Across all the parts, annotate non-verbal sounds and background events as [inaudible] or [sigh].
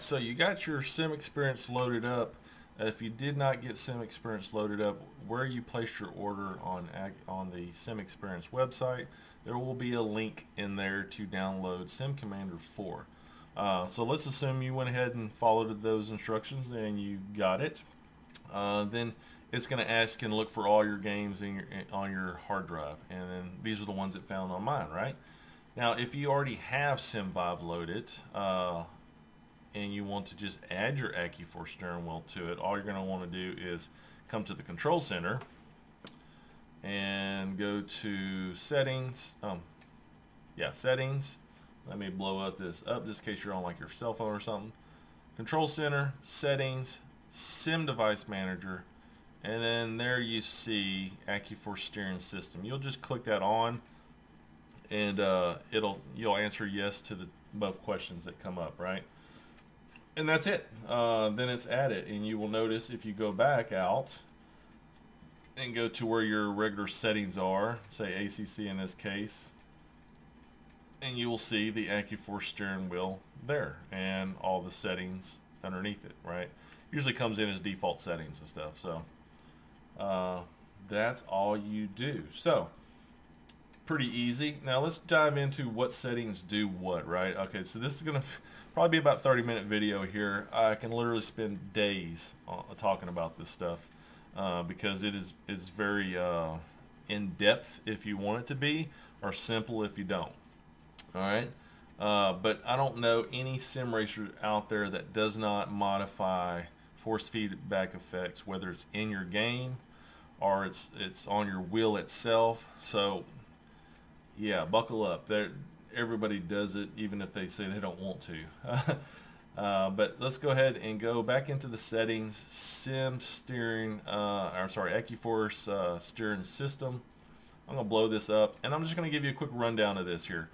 Alright, so you got your SimXperience loaded up. If you did not get SimXperience loaded up, where you placed your order on on the SimXperience website, there will be a link in there to download Sim Commander 4. Uh, so let's assume you went ahead and followed those instructions and you got it. Uh, then it's going to ask and look for all your games in your, on your hard drive. And then these are the ones it found on mine, right? Now, if you already have SimVibe loaded, uh, and you want to just add your AccuForce steering wheel to it, all you're going to want to do is come to the control center and go to settings. Um, yeah, settings. Let me blow up this up just in case you're on like your cell phone or something. Control center, settings, sim device manager, and then there you see AccuForce steering system. You'll just click that on and uh, it'll you'll answer yes to the both questions that come up, right? And that's it. Uh, then it's added, and you will notice if you go back out and go to where your regular settings are, say ACC in this case, and you will see the AccuForce steering wheel there and all the settings underneath it, right? Usually comes in as default settings and stuff, so uh, that's all you do. So pretty easy. Now let's dive into what settings do what, right? Okay, so this is going to probably be about 30 minute video here. I can literally spend days uh, talking about this stuff uh, because it is is very uh, in depth if you want it to be or simple if you don't. All right. Uh, but I don't know any sim racer out there that does not modify force feedback effects, whether it's in your game or it's it's on your wheel itself. So yeah, buckle up. There, everybody does it, even if they say they don't want to. [laughs] uh, but let's go ahead and go back into the settings, sim steering, uh, I'm sorry, AccuForce uh, steering system. I'm going to blow this up, and I'm just going to give you a quick rundown of this here.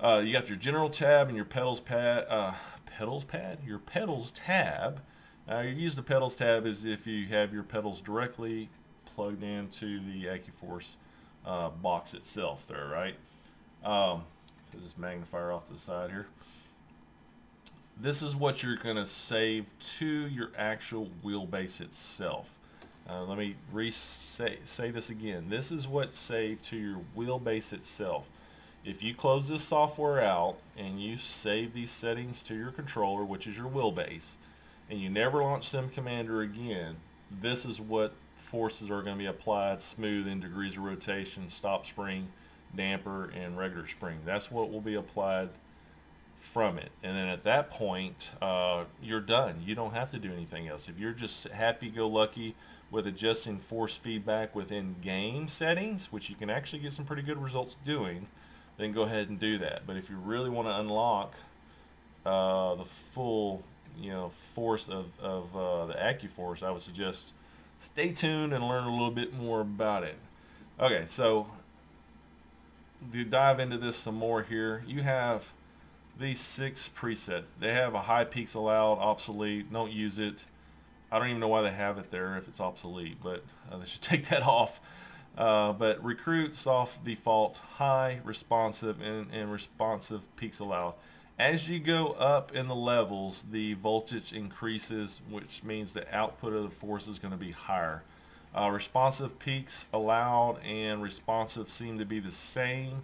Uh, you got your general tab and your pedals pad, uh, pedals pad, your pedals tab. Uh, you use the pedals tab as if you have your pedals directly plugged into the AccuForce uh, box itself there, right? Um, Put this magnifier off to the side here. This is what you're going to save to your actual wheelbase itself. Uh, let me re-say say this again. This is what's saved to your wheelbase itself. If you close this software out and you save these settings to your controller, which is your wheelbase, and you never launch Sim Commander again, this is what forces are going to be applied, smooth in degrees of rotation, stop spring, damper, and regular spring. That's what will be applied from it. And then at that point, uh, you're done. You don't have to do anything else. If you're just happy-go-lucky with adjusting force feedback within game settings, which you can actually get some pretty good results doing, then go ahead and do that. But if you really want to unlock uh, the full you know, force of, of uh, the AccuForce, I would suggest stay tuned and learn a little bit more about it. Okay, so to dive into this some more here, you have these six presets. They have a high peaks allowed, obsolete, don't use it. I don't even know why they have it there if it's obsolete, but uh, they should [laughs] take that off. Uh, but recruit, soft default, high, responsive, and, and responsive peaks allowed. As you go up in the levels, the voltage increases, which means the output of the force is going to be higher. Uh, responsive peaks allowed and responsive seem to be the same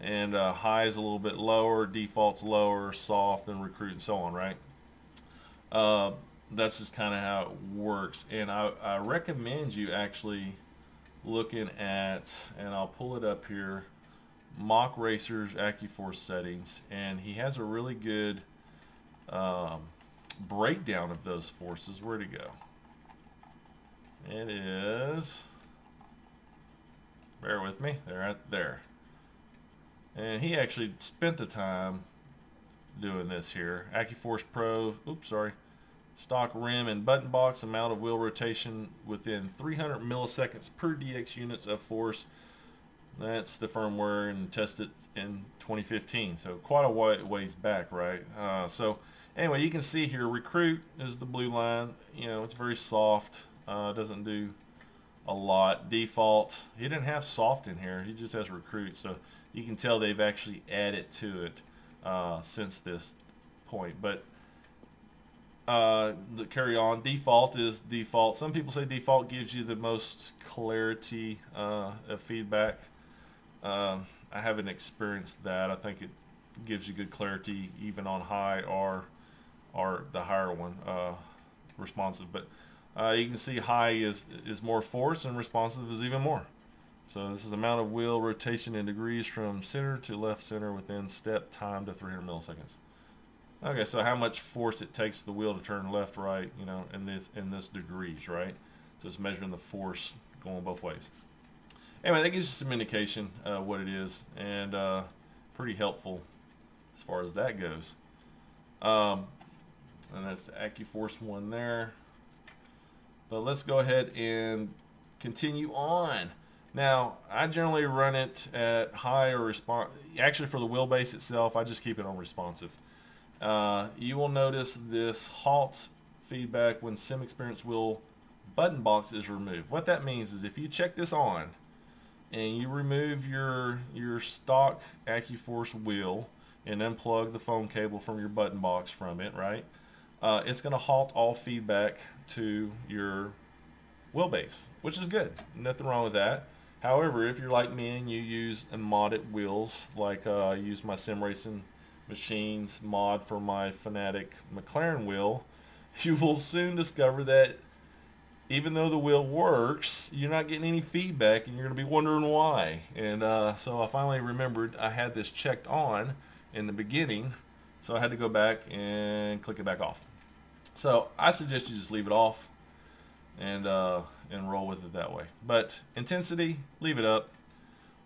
and uh, high is a little bit lower, default's lower, soft and recruit and so on, right? Uh, that's just kind of how it works and I, I recommend you actually looking at, and I'll pull it up here, Mock Racer's AccuForce settings and he has a really good um, breakdown of those forces. Where'd it go? It is, bear with me, they're at there. And he actually spent the time doing this here. AccuForce Pro, oops, sorry, stock rim and button box, amount of wheel rotation within 300 milliseconds per DX units of force. That's the firmware and tested in 2015, so quite a ways back, right? Uh, so anyway, you can see here, recruit is the blue line. You know, it's very soft. Uh, doesn't do a lot. Default, he didn't have soft in here. He just has recruit. So you can tell they've actually added to it uh, since this point. But uh, carry on. Default is default. Some people say default gives you the most clarity uh, of feedback. Um, I haven't experienced that. I think it gives you good clarity even on high or or the higher one, uh, responsive. But uh, you can see high is is more force and responsive is even more. So this is amount of wheel rotation in degrees from center to left center within step time to 300 milliseconds. Okay, so how much force it takes the wheel to turn left, right, you know, in this in this degrees, right? So it's measuring the force going both ways. Anyway, that gives you some indication uh, what it is, and uh, pretty helpful as far as that goes. Um, and that's the AccuForce one there. But let's go ahead and continue on. Now, I generally run it at high or response. Actually, for the wheelbase itself, I just keep it on responsive. Uh, you will notice this halt feedback when SimXperience wheel button box is removed. What that means is if you check this on and you remove your your stock AccuForce wheel and unplug the phone cable from your button box from it, right? Uh, it's going to halt all feedback to your wheelbase, which is good. Nothing wrong with that. However, if you're like me and you use modded wheels, like uh, I use my sim racing machines mod for my Fanatec McLaren wheel, [laughs] you will soon discover that even though the wheel works, you're not getting any feedback and you're going to be wondering why. And uh, so I finally remembered I had this checked on in the beginning, so I had to go back and click it back off. So I suggest you just leave it off and uh, and roll with it that way. But intensity, leave it up.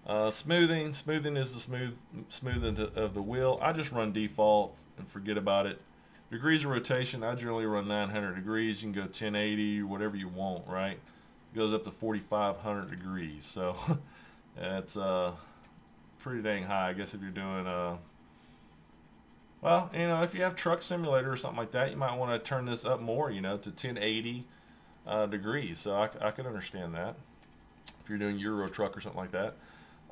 Uh, smoothing, smoothing is the smooth smoothing of the wheel. I just run default and forget about it. Degrees of rotation, I generally run 900 degrees. You can go 1080, whatever you want, right? It goes up to 4,500 degrees. So [laughs] that's uh, pretty dang high. I guess if you're doing, uh, well, you know, if you have truck simulator or something like that, you might want to turn this up more, you know, to 1080 uh, degrees. So I, I can understand that if you're doing Euro truck or something like that.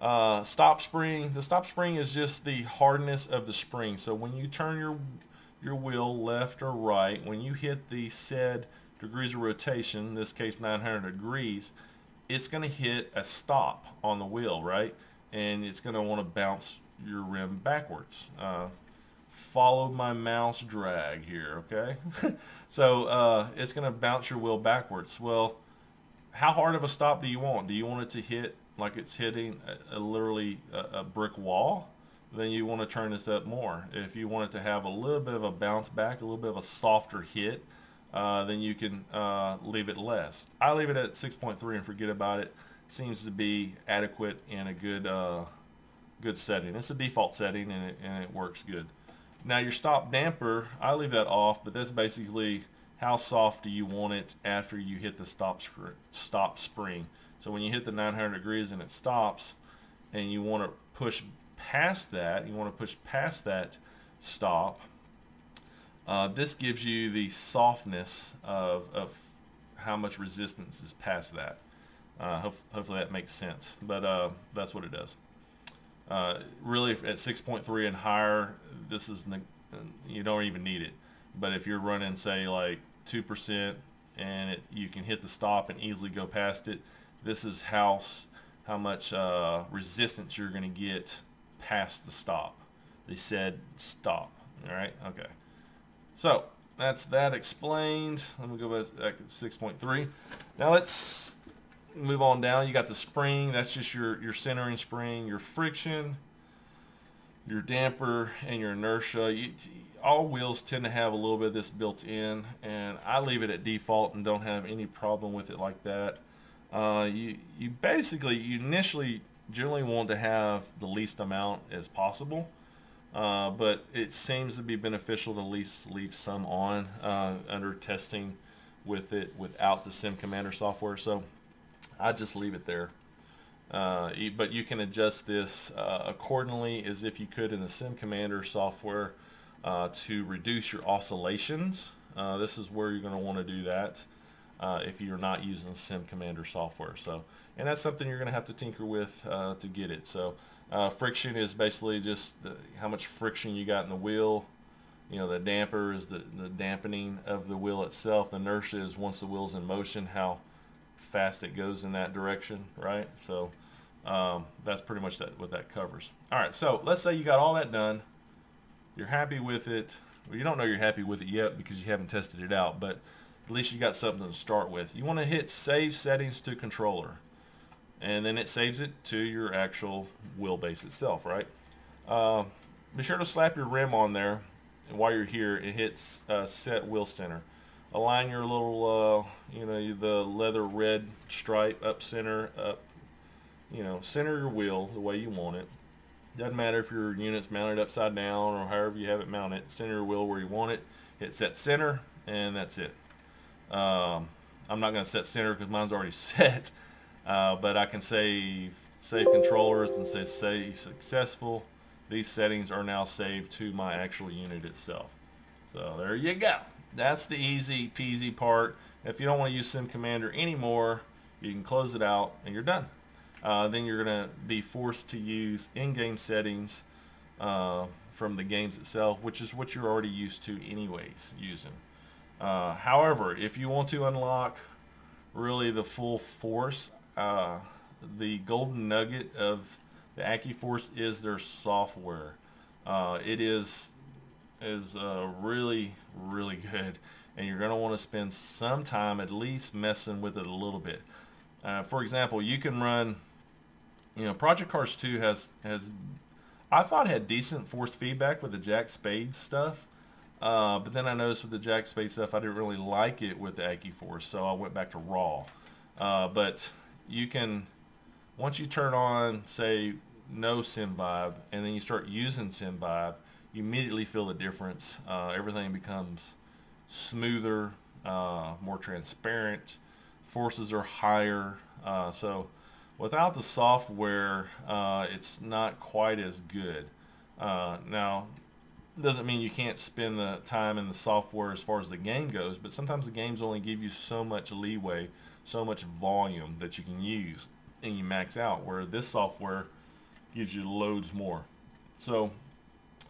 Uh, stop spring. The stop spring is just the hardness of the spring. So when you turn your your wheel left or right, when you hit the said degrees of rotation, in this case 900 degrees, it's going to hit a stop on the wheel, right? And it's going to want to bounce your rim backwards. Uh, follow my mouse drag here, okay? [laughs] so uh, it's going to bounce your wheel backwards. Well, how hard of a stop do you want? Do you want it to hit like it's hitting a, a literally a, a, brick wall? Then you want to turn this up more. If you want it to have a little bit of a bounce back, a little bit of a softer hit, uh, then you can uh, leave it less. I leave it at 6.3 and forget about it. Seems to be adequate and a good uh, good setting. It's a default setting and it, and it works good. Now your stop damper, I leave that off, but that's basically how soft do you want it after you hit the stop, stop spring. So when you hit the 900 degrees and it stops and you want to push past that, you want to push past that stop, uh, this gives you the softness of, of how much resistance is past that. Uh, ho hopefully that makes sense, but uh, that's what it does. Uh, really, at 6.3 and higher, this is you don't even need it. But if you're running, say, like 2% and it, you can hit the stop and easily go past it, this is how, how much uh, resistance you're going to get past the stop. They said stop. All right? Okay. So that's that explained. Let me go back to 6.3. Now let's move on down. You got the spring. That's just your, your centering spring, your friction, your damper, and your inertia. You, all wheels tend to have a little bit of this built in, and I leave it at default and don't have any problem with it like that. Uh, you, you basically, you initially generally want to have the least amount as possible. Uh, but it seems to be beneficial to at least leave some on uh, under testing with it without the Sim Commander software. So I just leave it there. Uh, but you can adjust this uh, accordingly as if you could in the Sim Commander software uh, to reduce your oscillations. Uh, this is where you're going to want to do that uh, if you're not using Sim Commander software. So, and that's something you're going to have to tinker with uh, to get it. So friction is basically just the, how much friction you got in the wheel you know, the damper is the, the dampening of the wheel itself. The inertia is once the wheel's in motion, how fast it goes in that direction, right? So um, that's pretty much that, what that covers. All right, so let's say you got all that done. You're happy with it. Well, you don't know you're happy with it yet because you haven't tested it out, but at least you got something to start with. You want to hit Save Settings to Controller, and then it saves it to your actual wheelbase itself, right? Uh, be sure to slap your rim on there and while you're here, it hits uh, set wheel center. Align your little, uh, you know, the leather red stripe up center, up, you know, center your wheel the way you want it. Doesn't matter if your unit's mounted upside down or however you have it mounted. Center your wheel where you want it. Hit set center, and that's it. Um, I'm not going to set center because mine's already [laughs] set, uh, but I can save save controllers and say save successful these settings are now saved to my actual unit itself. So there you go. That's the easy peasy part. If you don't want to use Sim Commander anymore, you can close it out and you're done. Uh, then you're going to be forced to use in-game settings uh, from the games itself, which is what you're already used to anyways using. Uh, however, if you want to unlock really the full force, uh, the golden nugget of the AccuForce is their software. Uh, it is is uh, really really good, and you're going to want to spend some time at least messing with it a little bit. Uh, for example, you can run. You know, Project Cars 2 has has I thought had decent force feedback with the Jack Spade stuff. Uh, but then I noticed with the Jack Spade stuff, I didn't really like it with the AccuForce, so I went back to raw. Uh, but you can once you turn on, say, no SimVibe, and then you start using SimVibe, you immediately feel the difference. Uh, everything becomes smoother, uh, more transparent. Forces are higher. Uh, so without the software, uh, it's not quite as good. Now, doesn't mean you can't spend the time in the software as far as the game goes, but sometimes the games only give you so much leeway, so much volume that you can use and you max out where this software gives you loads more. So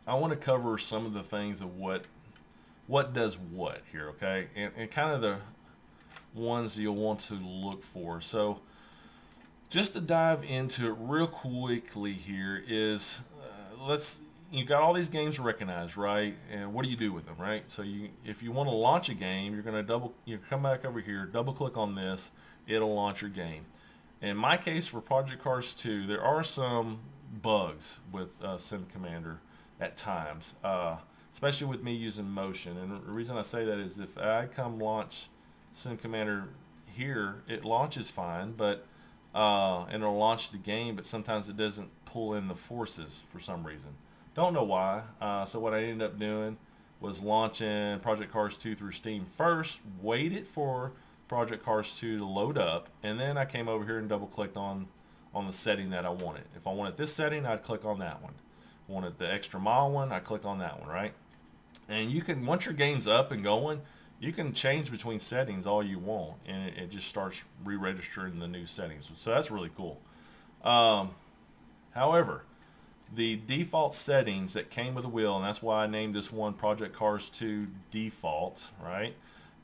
I want to cover some of the things of what what does what here, okay? And, and kind of the ones you'll want to look for. So just to dive into it real quickly here is uh, let's you got all these games recognized, right? And what do you do with them, right? So you, if you want to launch a game, you're going to double, you come back over here, double click on this, it'll launch your game. In my case for Project Cars 2, there are some bugs with uh, Sim Commander at times, uh, especially with me using motion. And the reason I say that is if I come launch Sim Commander here, it launches fine, but uh, and it'll launch the game, but sometimes it doesn't pull in the forces for some reason. Don't know why. Uh, so what I ended up doing was launching Project Cars 2 through Steam first, waited for Project Cars 2 to load up, and then I came over here and double clicked on on the setting that I wanted. If I wanted this setting, I'd click on that one. If I wanted the extra mile one, I click on that one, right? And you can, once your game's up and going, you can change between settings all you want, and it, it just starts re-registering the new settings. So that's really cool. Um, however, the default settings that came with the wheel, and that's why I named this one Project Cars 2 Default, right?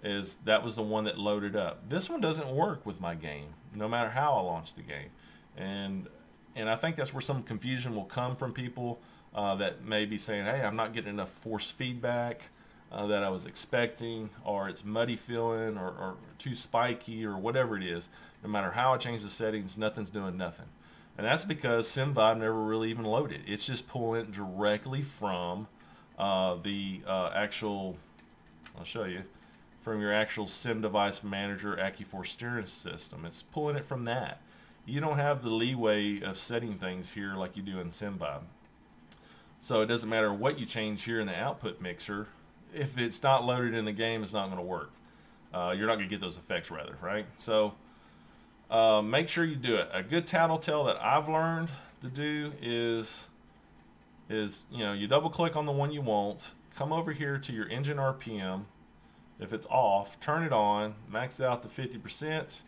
is that was the one that loaded up. This one doesn't work with my game, no matter how I launch the game. And and I think that's where some confusion will come from people uh, that may be saying, hey, I'm not getting enough force feedback uh, that I was expecting, or it's muddy feeling, or, or too spiky, or whatever it is. No matter how I change the settings, nothing's doing nothing. And that's because SimVibe never really even loaded. It's just pulling it directly from uh, the uh, actual, I'll show you, from your actual sim device manager AccuForce steering system. It's pulling it from that. You don't have the leeway of setting things here like you do in SimVibe. So it doesn't matter what you change here in the output mixer. If it's not loaded in the game, it's not going to work. Uh, you're not going to get those effects rather, right? So uh, make sure you do it. A good tattletale that I've learned to do is, is you know, you double click on the one you want, come over here to your engine RPM, if it's off, turn it on, max out to 50%,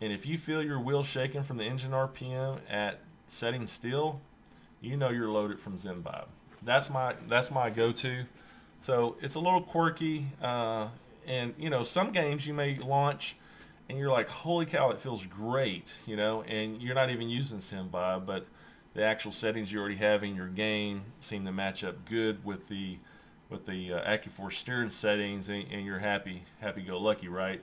and if you feel your wheel shaking from the engine RPM at setting still, you know you're loaded from SimVibe. That's my that's my go-to. So it's a little quirky, uh, and you know some games you may launch and you're like, holy cow, it feels great, you know, and you're not even using SimVibe, but the actual settings you already have in your game seem to match up good with the with the uh, AccuForce steering settings, and, and you're happy, happy-go-lucky, right?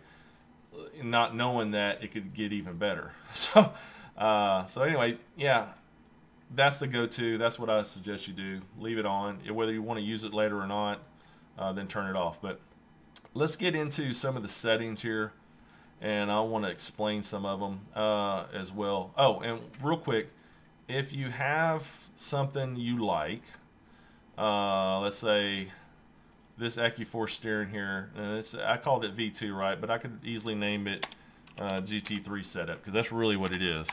Not knowing that it could get even better. [laughs] So, uh, so anyway, yeah, that's the go-to. That's what I suggest you do. Leave it on. Whether you want to use it later or not, uh, then turn it off. But let's get into some of the settings here and I want to explain some of them uh, as well. Oh, and real quick, if you have something you like, uh, let's say this AccuForce steering here, and it's, I called it V2, right? But I could easily name it uh, GT3 setup because that's really what it is.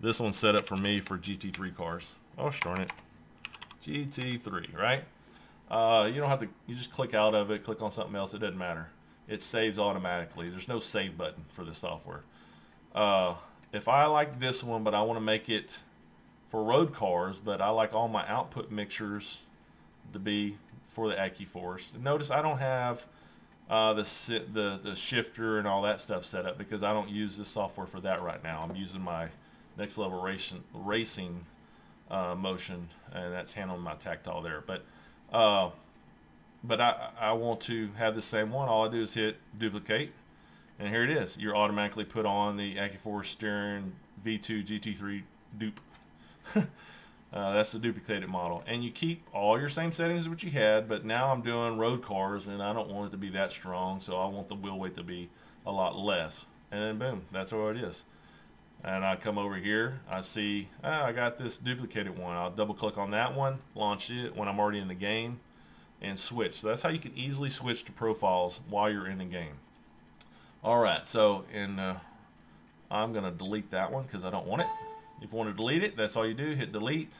This one's set up for me for GT3 cars. Oh, darn it. GT3, right? Uh, you don't have to, you just click out of it, click on something else, it doesn't matter it saves automatically. There's no save button for the software. Uh, if I like this one, but I want to make it for road cars, but I like all my output mixers to be for the AccuForce. Notice I don't have uh, the, the, the shifter and all that stuff set up because I don't use this software for that right now. I'm using my next level racing, racing uh, motion and that's handling my tactile there. But uh, but I, I want to have the same one. All I do is hit duplicate and here it is. You're automatically put on the AccuForce steering V2 GT3 dupe. [laughs] uh, that's the duplicated model. And you keep all your same settings as what you had, but now I'm doing road cars and I don't want it to be that strong, so I want the wheel weight to be a lot less. And then boom, that's what it is. And I come over here, I see, ah, I got this duplicated one. I'll double click on that one, launch it when I'm already in the game and switch. So that's how you can easily switch to profiles while you're in the game. Alright, so in, uh, I'm going to delete that one because I don't want it. If you want to delete it, that's all you do. Hit delete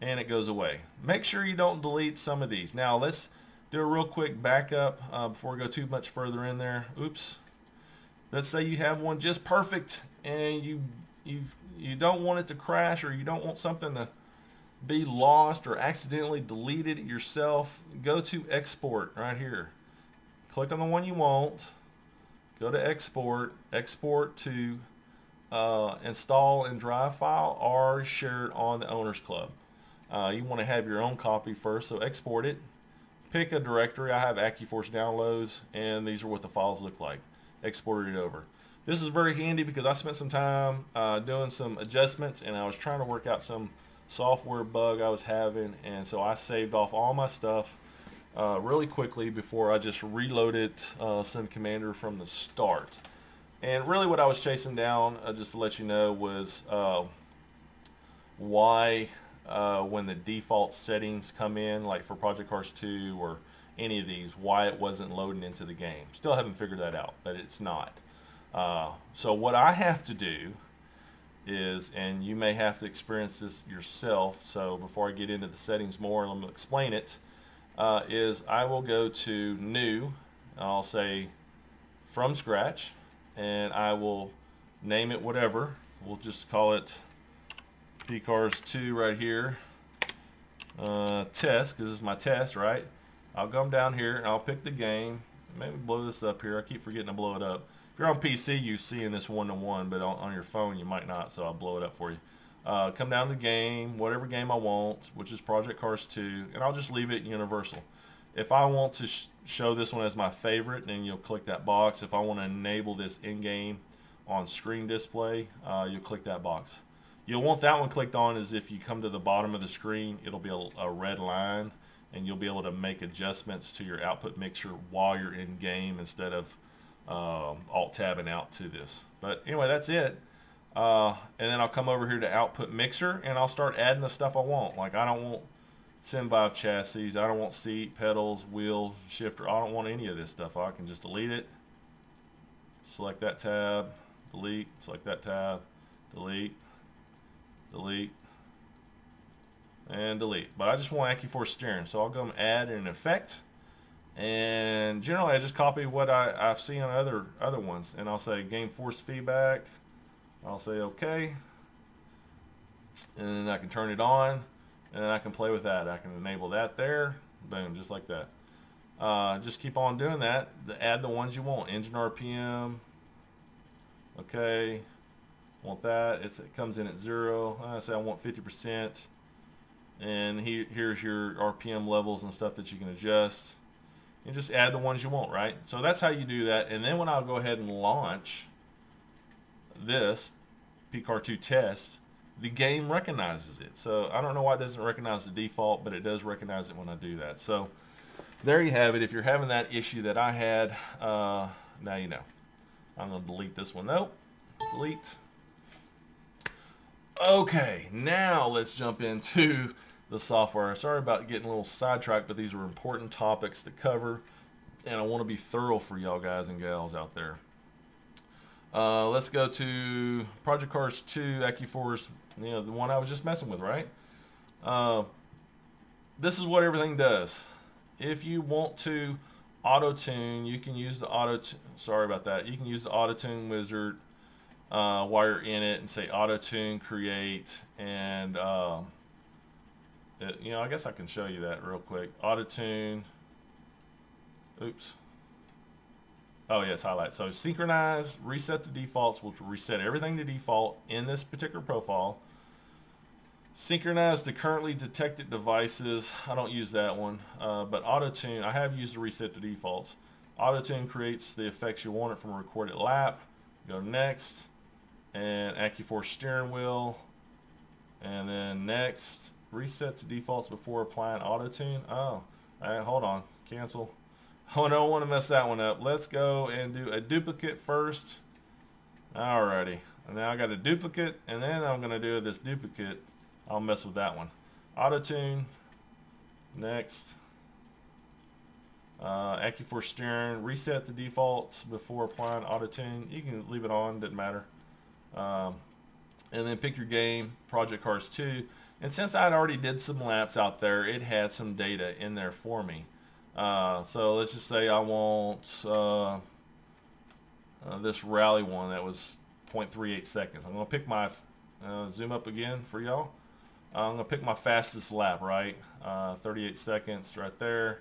and it goes away. Make sure you don't delete some of these. Now let's do a real quick backup uh, before we go too much further in there. Oops. Let's say you have one just perfect and you you you don't want it to crash or you don't want something to be lost or accidentally deleted yourself, go to export right here. Click on the one you want, go to export, export to uh, install and drive file or share it on the owner's club. Uh, you want to have your own copy first, so export it. Pick a directory. I have AccuForce downloads, and these are what the files look like. Exported it over. This is very handy because I spent some time uh, doing some adjustments, and I was trying to work out some software bug I was having and so I saved off all my stuff uh, really quickly before I just reloaded uh, Sim Commander from the start. And really what I was chasing down, uh, just to let you know, was uh, why uh, when the default settings come in, like for Project Cars 2 or any of these, why it wasn't loading into the game. Still haven't figured that out, but it's not. Uh, so what I have to do is, and you may have to experience this yourself, so before I get into the settings more, let me explain it. Uh, is I will go to new, I'll say from scratch, and I will name it whatever. We'll just call it PCARS 2 right here. Uh, test, because this is my test, right? I'll come down here and I'll pick the game. Maybe blow this up here. I keep forgetting to blow it up. If you're on PC, you see in this one-to-one, -one, but on, on, your phone, you might not, so I'll blow it up for you. Uh, come down to game, whatever game I want, which is Project Cars 2, and I'll just leave it universal. If I want to sh show this one as my favorite, then you'll click that box. If I want to enable this in-game on screen display, uh, you'll click that box. You'll want that one clicked on as if you come to the bottom of the screen, it'll be a, a red line, and you'll be able to make adjustments to your output mixer while you're in game instead of um, alt tabbing out to this. But anyway, that's it. Uh, and then I'll come over here to output mixer and I'll start adding the stuff I want. Like I don't want SimVibe chassis, I don't want seat, pedals, wheel, shifter, I don't want any of this stuff. I can just delete it, select that tab, delete, select that tab, delete, delete, and delete. But I just want AccuForce steering, so I'll go and add an effect and generally I just copy what I, I've seen on other other ones and I'll say game force feedback I'll say okay and then I can turn it on and then I can play with that I can enable that there boom just like that Uh, just keep on doing that. Add the ones you want. Engine RPM. Okay. Want that. It's, it comes in at zero. I say I want 50%. And he, here's your RPM levels and stuff that you can adjust. And just add the ones you want, right? So that's how you do that. And then when I'll go ahead and launch this PCAR2 test, the game recognizes it. So I don't know why it doesn't recognize the default, but it does recognize it when I do that. So there you have it. If you're having that issue that I had, uh, now you know. I'm going to delete this one. Nope. Delete. Okay, now let's jump into the software. Sorry about getting a little sidetracked, but these are important topics to cover, and I want to be thorough for y'all guys and gals out there. Uh, let's go to Project Cars 2 AccuForce, you know, the one I was just messing with, right? Uh, this is what everything does. If you want to auto tune, you can use the auto. Sorry about that. You can use the auto tune wizard uh, while you're in it and say auto tune create and um, it, you know I guess I can show you that real quick. Auto tune. Oops. Oh yeah, it's highlight. So synchronize, reset the defaults, which will reset everything to default in this particular profile. Synchronize the currently detected devices. I don't use that one, uh, but AutoTune, I have used the reset to defaults. Auto-tune creates the effects you wanted from a recorded lap. Go next, and AccuForce steering wheel, and then next, reset to defaults before applying auto-tune. Oh, all right, hold on, cancel. [laughs] Oh, I don't want to mess that one up. Let's go and do a duplicate first. Alrighty, now I got a duplicate, and then I'm going to do this duplicate I'll mess with that one. Auto tune. Next. Uh, AccuForce steering. Reset the defaults before applying auto tune. You can leave it on. Doesn't matter. Um, and then pick your game. Project Cars 2. And since I'd already did some laps out there, it had some data in there for me. Uh, so let's just say I want uh, uh, this rally one that was 0.38 seconds. I'm going to pick my, uh, zoom up again for y'all. I'm going to pick my fastest lap, right? Uh, 38 seconds right there.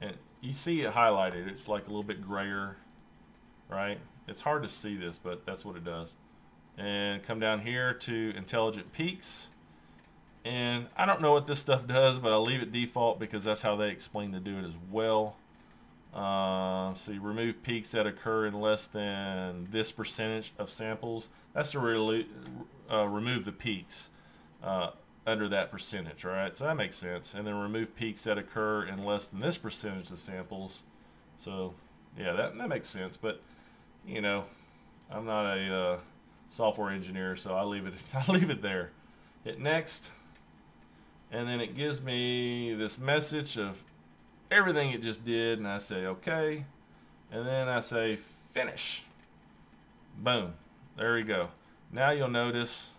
And you see it highlighted. It's like a little bit grayer, right? It's hard to see this, but that's what it does. And come down here to intelligent peaks. And I don't know what this stuff does, but I'll leave it default because that's how they explain to do it as well. Uh, so you remove peaks that occur in less than this percentage of samples. That's to really uh, remove the peaks uh, under that percentage, right? So that makes sense. And then remove peaks that occur in less than this percentage of samples. So yeah, that, that makes sense. But you know, I'm not a uh, software engineer, so I leave it [laughs] I leave it there. Hit next, and then it gives me this message of everything it just did, and I say okay, and then I say finish. Boom. There we go. Now you'll notice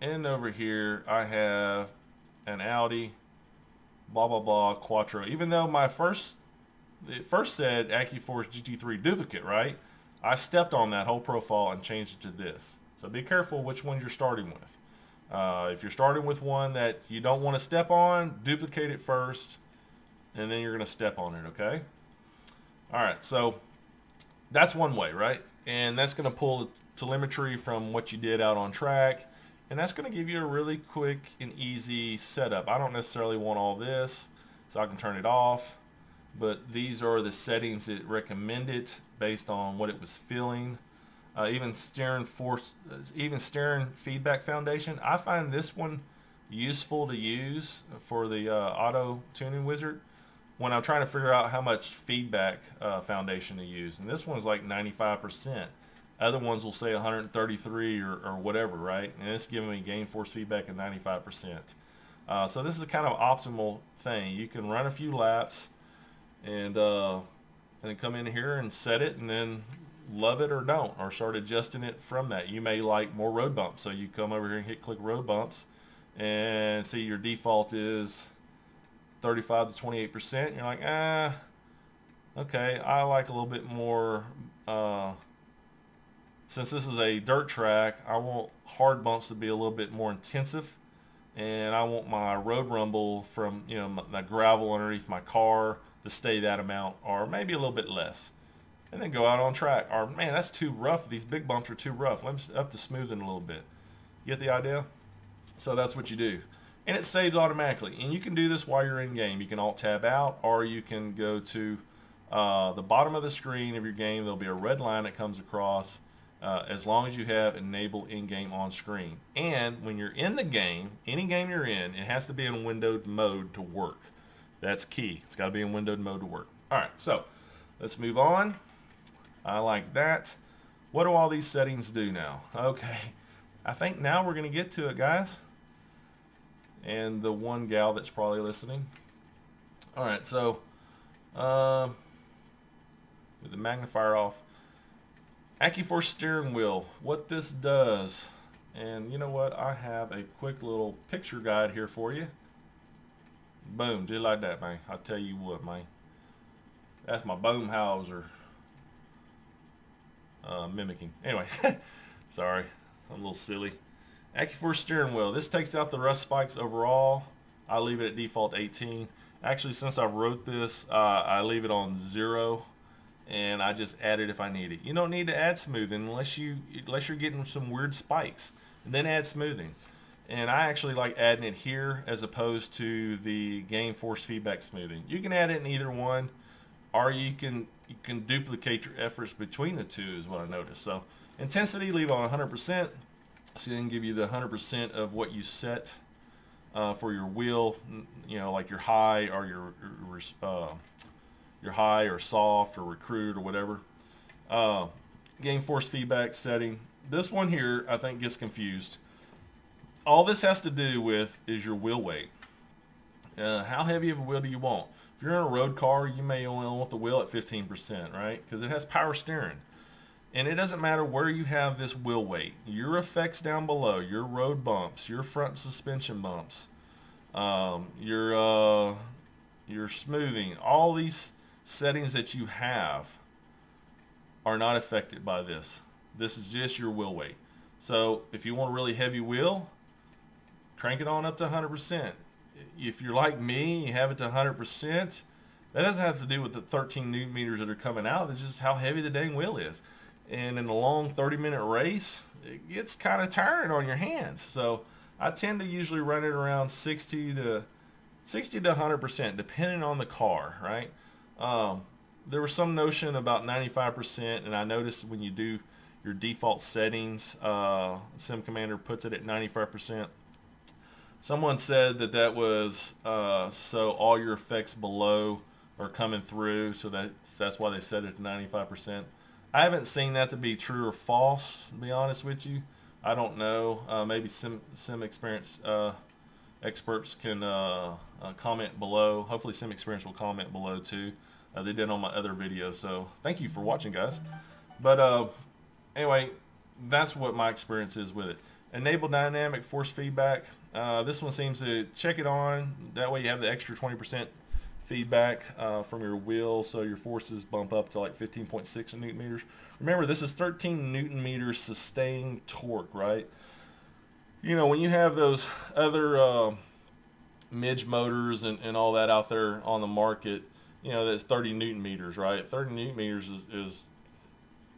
and over here I have an Audi blah blah blah Quattro even though my first it first said AccuForce GT3 duplicate right I stepped on that whole profile and changed it to this so be careful which one you're starting with uh, if you're starting with one that you don't want to step on duplicate it first and then you're going to step on it okay alright so that's one way right and that's going to pull telemetry from what you did out on track and that's going to give you a really quick and easy setup. I don't necessarily want all this, so I can turn it off. But these are the settings it recommended based on what it was feeling. Uh, even steering force, even steering feedback foundation. I find this one useful to use for the uh, auto tuning wizard when I'm trying to figure out how much feedback uh, foundation to use. And this one's like 95%. Other ones will say 133 or, or whatever, right? And it's giving me gain force feedback at 95%. Uh, so this is a kind of optimal thing. You can run a few laps and, uh, and then come in here and set it and then love it or don't or start adjusting it from that. You may like more road bumps. So you come over here and hit click road bumps and see your default is 35 to 28%. You're like, ah, okay, I like a little bit more uh, since this is a dirt track, I want hard bumps to be a little bit more intensive and I want my road rumble from you know my, my gravel underneath my car to stay that amount or maybe a little bit less and then go out on track or man that's too rough these big bumps are too rough let me up to smoothing a little bit you get the idea so that's what you do and it saves automatically and you can do this while you're in game you can alt tab out or you can go to uh, the bottom of the screen of your game there'll be a red line that comes across uh, as long as you have enable in-game on screen. And when you're in the game, any game you're in, it has to be in windowed mode to work. That's key. It's got to be in windowed mode to work. All right, so let's move on. I like that. What do all these settings do now? [laughs] Okay, I think now we're going to get to it, guys. And the one gal that's probably listening. All right, so uh, with the magnifier off, AccuForce steering wheel, what this does, and you know what, I have a quick little picture guide here for you. Boom, just like that, man. I tell you what, man. That's my boom Boomhauser uh, mimicking. Anyway, [laughs] sorry, I'm a little silly. AccuForce steering wheel. This takes out the rust spikes overall. I leave it at default 18. Actually, since I wrote this, uh, I leave it on zero and I just add it if I need it. You don't need to add smoothing unless you unless you're getting some weird spikes. And then add smoothing. And I actually like adding it here as opposed to the game force feedback smoothing. You can add it in either one or you can you can duplicate your efforts between the two is what I noticed. So intensity leave on 100% so then give you the 100% of what you set uh, for your wheel, you know, like your high or your, uh, your high or soft or recruit or whatever. Uh, game force feedback setting. This one here I think gets confused. All this has to do with is your wheel weight. Uh, how heavy of a wheel do you want? If you're in a road car, you may only want the wheel at 15%, right? Because it has power steering. And it doesn't matter where you have this wheel weight. Your effects down below, your road bumps, your front suspension bumps, um, your, uh, your smoothing, all these settings that you have are not affected by this. This is just your wheel weight. So if you want a really heavy wheel, crank it on up to 100%. If you're like me, and you have it to 100%, that doesn't have to do with the 13 newton meters that are coming out. It's just how heavy the dang wheel is. And in a long 30 minute race, it gets kind of tiring on your hands. So I tend to usually run it around 60 to 60 to 100% depending on the car, right? Um, there was some notion about 95%, and I noticed when you do your default settings, uh, Sim Commander puts it at 95%. Someone said that that was uh, so all your effects below are coming through, so that that's why they set it to 95%. I haven't seen that to be true or false, to be honest with you. I don't know. Uh, maybe Sim, SimXperience uh, experts can uh, uh, comment below. Hopefully SimXperience will comment below too. Uh, they did on my other videos. So thank you for watching, guys. But anyway, that's what my experience is with it. Enable dynamic force feedback. Uh, this one seems to check it on. That way you have the extra 20% feedback uh, from your wheel so your forces bump up to like 15.6 newton meters. Remember, this is 13 newton meters sustained torque, right? You know, when you have those other uh, MiGE motors and, and all that out there on the market, you know, that's 30 newton meters, right? 30 newton meters is, is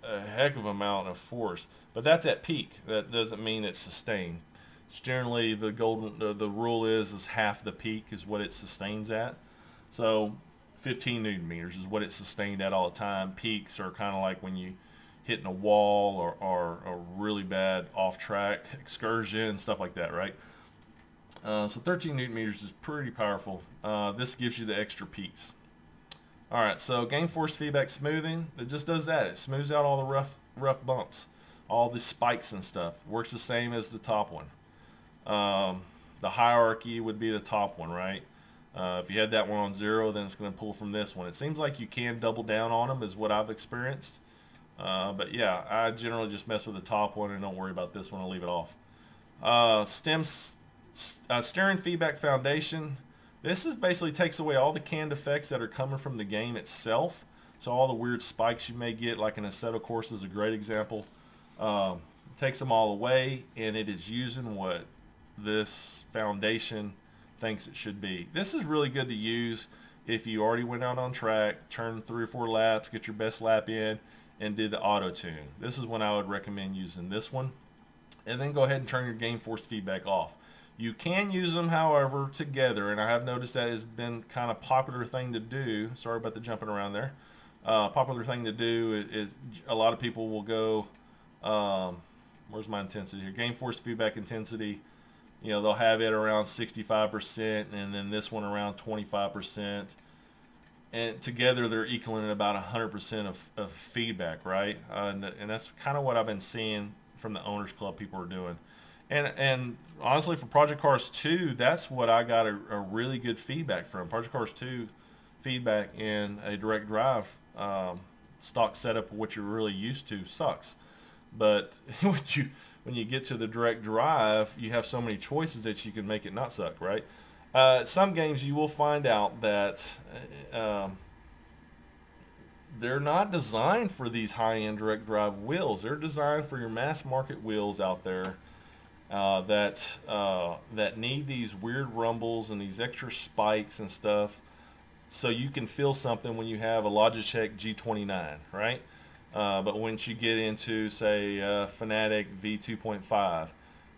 a heck of amount of force, but that's at peak. That doesn't mean it's sustained. It's generally the golden the, the rule is is half the peak is what it sustains at. So 15 newton meters is what it sustained at all the time. Peaks are kind of like when you hitting a wall or, or a really bad off-track excursion, stuff like that, right? Uh, so 13 newton meters is pretty powerful. Uh, this gives you the extra peaks. All right, so game force feedback smoothing, it just does that. It smooths out all the rough rough bumps, all the spikes and stuff. Works the same as the top one. Um, the hierarchy would be the top one, right? Uh, if you had that one on zero, then it's going to pull from this one. It seems like you can double down on them is what I've experienced. Uh, but yeah, I generally just mess with the top one and don't worry about this one. I'll leave it off. Uh, stem, uh, steering feedback foundation. This is basically takes away all the canned effects that are coming from the game itself. So all the weird spikes you may get, like an Assetto Corsa is a great example. Um, takes them all away, and it is using what this foundation thinks it should be. This is really good to use if you already went out on track, turned three or four laps, get your best lap in, and did the auto tune. This is when I would recommend using this one. And then go ahead and turn your game force feedback off. You can use them, however, together, and I have noticed that has been kind of popular thing to do. Sorry about the jumping around there. Uh, popular thing to do is, is, a lot of people will go, um, where's my intensity here? Game force feedback intensity. You know, they'll have it around 65%, and then this one around 25%. And together they're equaling about 100% of, of feedback, right? Uh, and, and that's kind of what I've been seeing from the owners club people are doing. And and honestly, for Project Cars 2, that's what I got a, a really good feedback from. Project Cars 2 feedback in a direct drive um, stock setup, what you're really used to, sucks. But [laughs] when you when you get to the direct drive, you have so many choices that you can make it not suck, right? Uh, some games you will find out that uh, um, they're not designed for these high-end direct drive wheels. They're designed for your mass market wheels out there uh, that uh, that need these weird rumbles and these extra spikes and stuff so you can feel something when you have a Logitech G29, right? Uh, but once you get into, say, uh, Fanatec V2.5,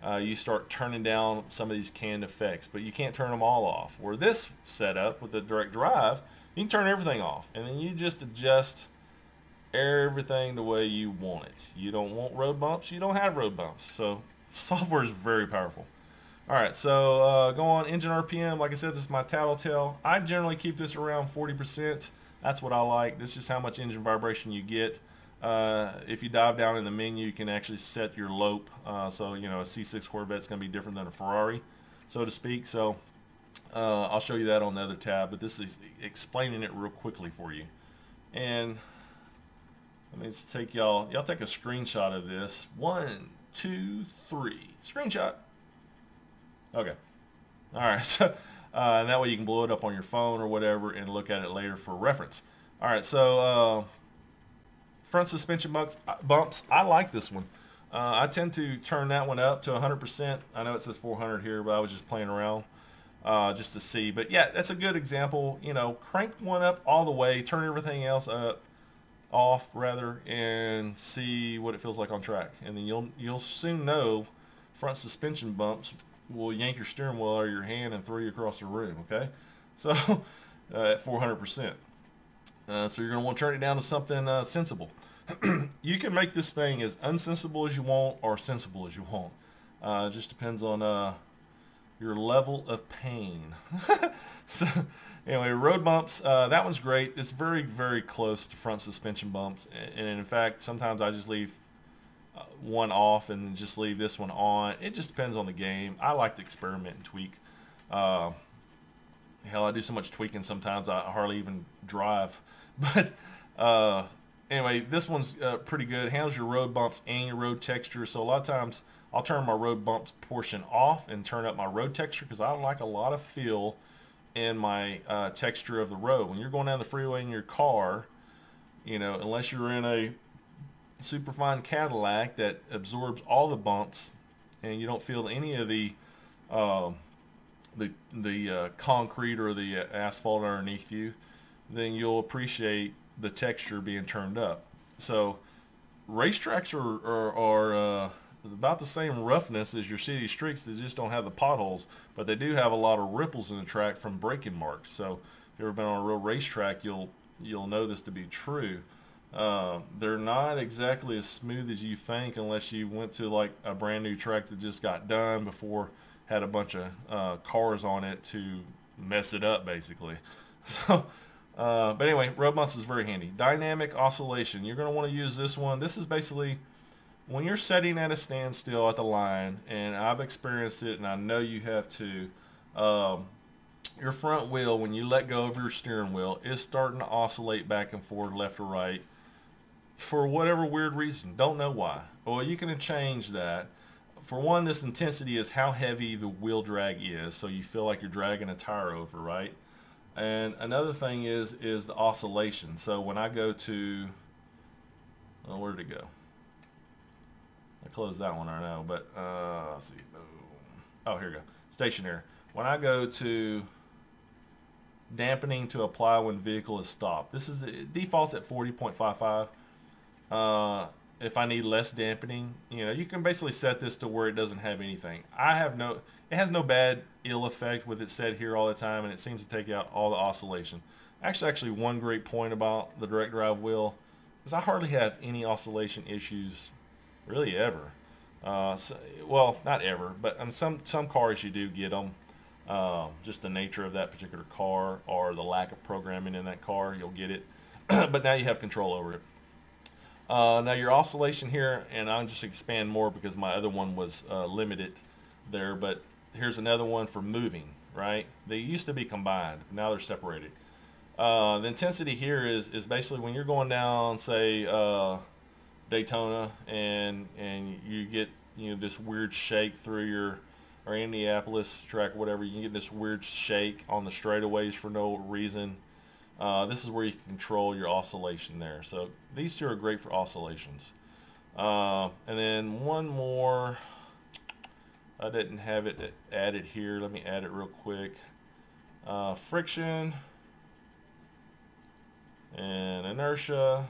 uh, you start turning down some of these canned effects, but you can't turn them all off. Where this setup with the direct drive, you can turn everything off, and then you just adjust everything the way you want it. You don't want road bumps, you don't have road bumps. So [laughs] software is very powerful. All right, so uh, go on engine RPM. Like I said, this is my tattletale. I generally keep this around 40%. That's what I like. This is how much engine vibration you get. Uh, if you dive down in the menu, you can actually set your lope. Uh, so, you know, a C6 Corvette is going to be different than a Ferrari, so to speak. So uh, I'll show you that on the other tab, but this is explaining it real quickly for you. And let me just take y'all, y'all take a screenshot of this. One, two, three. Screenshot. Okay. All right. [laughs] So, uh, and that way you can blow it up on your phone or whatever and look at it later for reference. All right. So uh, front suspension bumps, uh, bumps. I like this one. Uh, I tend to turn that one up to 100%. I know it says 400 here, but I was just playing around uh, just to see. But yeah, that's a good example. You know, crank one up all the way, turn everything else up, off rather, and see what it feels like on track. And then you'll you'll soon know front suspension bumps will yank your steering wheel out of your hand and throw you across the room, okay? [laughs] So uh, at 400%. Uh, so you're going to want to turn it down to something uh, sensible. [clears throat] you can make this thing as unsensible as you want or sensible as you want. Uh, it just depends on uh, your level of pain. [laughs] so anyway, road bumps, uh, that one's great. It's very, very close to front suspension bumps. And in fact, sometimes I just leave one off and just leave this one on. It just depends on the game. I like to experiment and tweak. Uh, hell, I do so much tweaking sometimes I hardly even drive. [laughs] But uh, anyway, this one's uh, pretty good. Handles your road bumps and your road texture. So a lot of times I'll turn my road bumps portion off and turn up my road texture because I like a lot of feel in my uh, texture of the road. When you're going down the freeway in your car, you know, unless you're in a superfine Cadillac that absorbs all the bumps and you don't feel any of the uh, the the uh, concrete or the uh, asphalt underneath you, then you'll appreciate the texture being turned up. So racetracks are, are, are uh, about the same roughness as your city streets. They just don't have the potholes, but they do have a lot of ripples in the track from braking marks. So if you've ever been on a real racetrack, you'll you'll know this to be true. Uh, they're not exactly as smooth as you think unless you went to like a brand new track that just got done before had a bunch of uh, cars on it to mess it up basically. [laughs] So, uh, but anyway, bumps is very handy. Dynamic oscillation. You're going to want to use this one. This is basically when you're setting at a standstill at the line, and I've experienced it, and I know you have too. Um, your front wheel, when you let go of your steering wheel, is starting to oscillate back and forth, left or right for whatever weird reason. Don't know why. Well, you can change that. For one, this intensity is how heavy the wheel drag is, so you feel like you're dragging a tire over, right? And another thing is is the oscillation. So when I go to, oh, where did it go? I closed that one, I know, but uh, let's see. oh here we go, stationary. When I go to dampening to apply when vehicle is stopped, this is it defaults at 40.55. Uh, if I need less dampening, you know, you can basically set this to where it doesn't have anything. I have no, it has no bad ill effect with it set here all the time, and it seems to take out all the oscillation. Actually, actually, one great point about the direct drive wheel is I hardly have any oscillation issues, really ever. Uh, so, well, not ever, but on some some cars you do get them. Uh, just the nature of that particular car or the lack of programming in that car, you'll get it. [clears throat] but now you have control over it. Uh, now your oscillation here, and I'll just expand more because my other one was uh, limited there, but here's another one for moving, right? They used to be combined, now they're separated. Uh, the intensity here is, is basically when you're going down, say, uh, Daytona, and and you get you know this weird shake through your or Indianapolis track, whatever, you get this weird shake on the straightaways for no reason. Uh, this is where you can control your oscillation there. So these two are great for oscillations. Uh, and then one more, I didn't have it added here. Let me add it real quick. Uh, friction and inertia.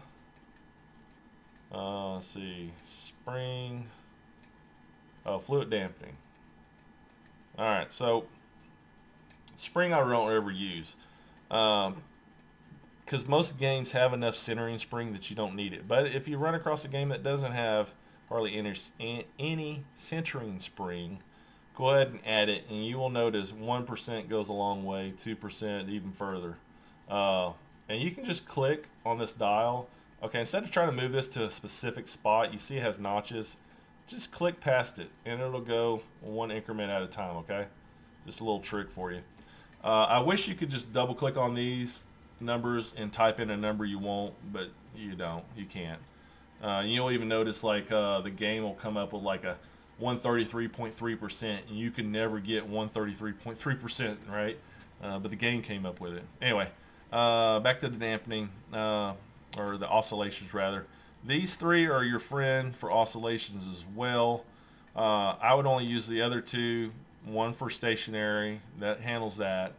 Uh, let's see, spring, oh, fluid dampening. All right, so spring I don't ever use. Um, because most games have enough centering spring that you don't need it. But if you run across a game that doesn't have hardly any, any centering spring, go ahead and add it, and you will notice 1% goes a long way, 2% even further. Uh, and you can just click on this dial. Okay, instead of trying to move this to a specific spot, you see it has notches. Just click past it, and it'll go one increment at a time, okay? Just a little trick for you. Uh, I wish you could just double click on these numbers and type in a number you want, but you don't. You can't. Uh, you'll even notice like uh, the game will come up with like a 133.3% and you can never get 133.3%, right? Uh, but the game came up with it. Anyway, uh, back to the dampening, uh, or the oscillations rather. These three are your friend for oscillations as well. Uh, I would only use the other two, one for stationary, that handles that,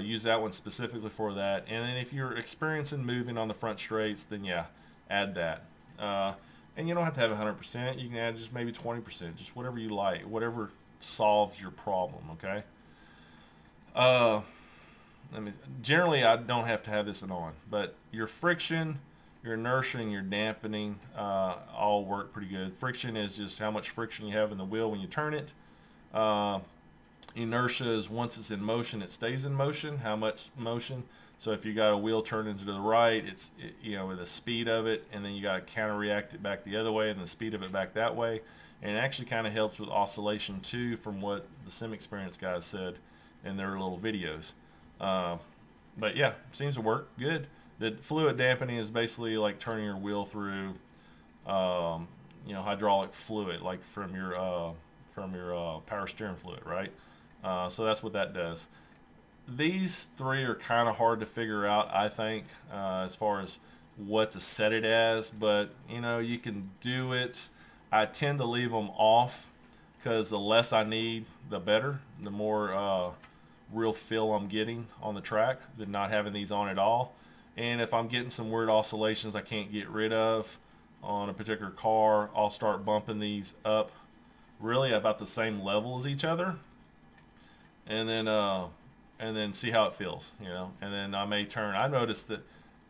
use that one specifically for that. And then if you're experiencing moving on the front straights, then yeah, add that. Uh, and you don't have to have 100%. You can add just maybe 20%, just whatever you like, whatever solves your problem, okay? Uh, let me, generally, I don't have to have this on, but your friction, your inertia, and your dampening uh, all work pretty good. Friction is just how much friction you have in the wheel when you turn it. Uh, inertia is once it's in motion, it stays in motion. How much motion? So if you got a wheel turning to the right, it's it, you know with the speed of it, and then you got to counter react it back the other way, and the speed of it back that way. And it actually kind of helps with oscillation too, from what the SimXperience guys said in their little videos. Uh, but yeah, seems to work good. The fluid dampening is basically like turning your wheel through, um, you know, hydraulic fluid, like from your uh, from your uh, power steering fluid, right? Uh, so that's what that does. These three are kind of hard to figure out, I think, uh, as far as what to set it as, but you know, you can do it. I tend to leave them off because the less I need, the better. The more uh, real feel I'm getting on the track than not having these on at all. And if I'm getting some weird oscillations I can't get rid of on a particular car, I'll start bumping these up really about the same level as each other and then uh, and then see how it feels, you know. And then I may turn. I noticed that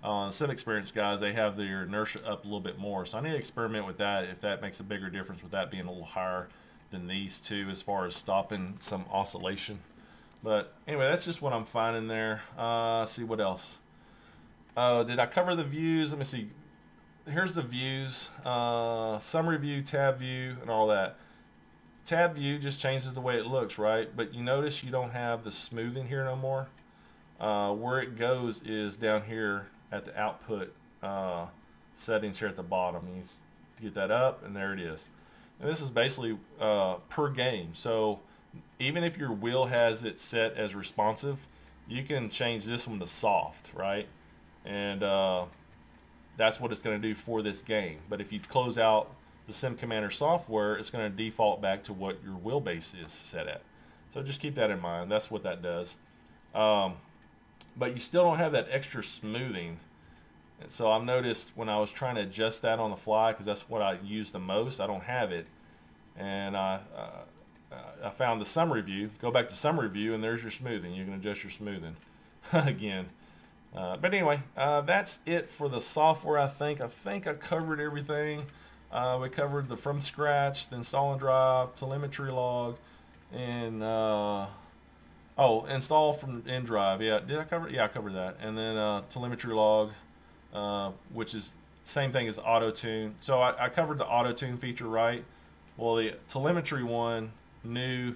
on uh, SimXperience guys, they have their inertia up a little bit more. So I need to experiment with that if that makes a bigger difference with that being a little higher than these two as far as stopping some oscillation. But anyway, that's just what I'm finding there. Uh, see what else. Uh, did I cover the views? Let me see. Here's the views. Uh, summary view, tab view, and all that tab view just changes the way it looks, right? But you notice you don't have the smoothing here no more. Uh, where it goes is down here at the output uh, settings here at the bottom. You get that up and there it is. And this is basically uh, per game. So even if your wheel has it set as responsive, you can change this one to soft, right? And uh, that's what it's going to do for this game. But if you close out the Sim Commander software, it's going to default back to what your wheelbase is set at. So just keep that in mind. That's what that does. Um, but you still don't have that extra smoothing. And so I've noticed when I was trying to adjust that on the fly, because that's what I use the most, I don't have it. And I, uh, I found the summary view. Go back to summary view, and there's your smoothing. You can adjust your smoothing [laughs] again. Uh, but anyway, uh, that's it for the software, I think. I think I covered everything. Uh, we covered the from scratch, the install and drive, telemetry log, and uh, oh, install from in drive. Yeah, did I cover? Yeah, I covered that. And then uh, telemetry log, uh, which is same thing as auto tune. So I, I covered the auto tune feature, right? Well, the telemetry one, new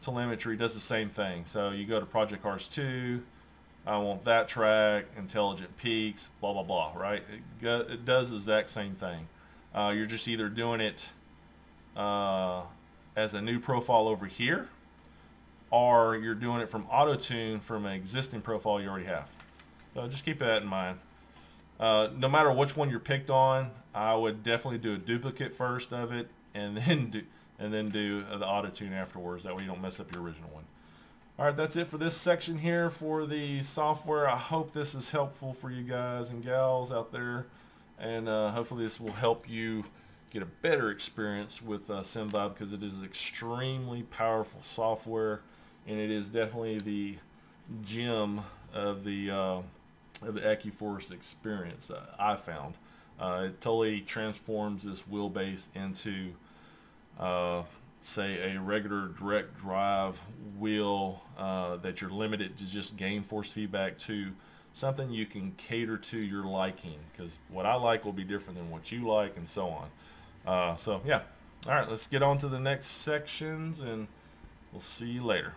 telemetry, does the same thing. So you go to Project Cars 2, I want that track, intelligent peaks, blah, blah, blah, right? It, go, it does the exact same thing. Uh, you're just either doing it uh, as a new profile over here, or you're doing it from auto-tune from an existing profile you already have. So just keep that in mind. Uh, no matter which one you're picked on, I would definitely do a duplicate first of it, and [laughs] then do and then do the auto-tune afterwards. That way you don't mess up your original one. All right, that's it for this section here for the software. I hope this is helpful for you guys and gals out there and uh, hopefully this will help you get a better experience with uh, SimVibe because it is extremely powerful software and it is definitely the gem of the uh, of the AccuForce experience I found. Uh, it totally transforms this wheelbase into uh, say a regular direct drive wheel uh, that you're limited to just gain force feedback to something you can cater to your liking because what I like will be different than what you like and so on. Uh, so yeah, all right, let's get on to the next sections and we'll see you later.